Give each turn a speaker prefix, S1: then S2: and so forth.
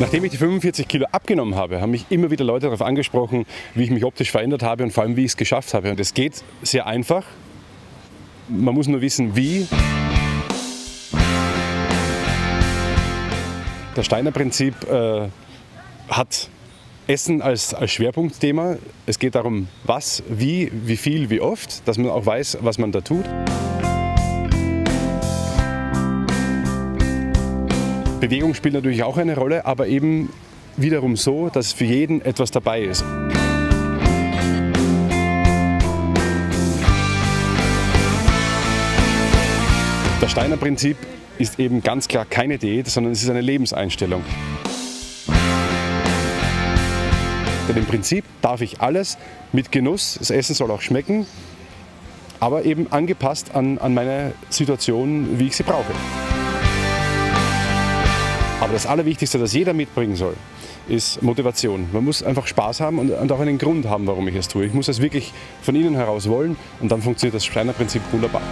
S1: Nachdem ich die 45 Kilo abgenommen habe, haben mich immer wieder Leute darauf angesprochen, wie ich mich optisch verändert habe und vor allem, wie ich es geschafft habe. Und es geht sehr einfach. Man muss nur wissen, wie. Das Steiner Prinzip äh, hat Essen als, als Schwerpunktthema. Es geht darum, was, wie, wie viel, wie oft, dass man auch weiß, was man da tut. Bewegung spielt natürlich auch eine Rolle, aber eben wiederum so, dass für jeden etwas dabei ist. Das Steiner Prinzip ist eben ganz klar keine Diät, sondern es ist eine Lebenseinstellung. Denn im Prinzip darf ich alles mit Genuss, das Essen soll auch schmecken, aber eben angepasst an, an meine Situation, wie ich sie brauche. Aber das Allerwichtigste, das jeder mitbringen soll, ist Motivation. Man muss einfach Spaß haben und, und auch einen Grund haben, warum ich es tue. Ich muss es wirklich von innen heraus wollen und dann funktioniert das Steiner Prinzip wunderbar.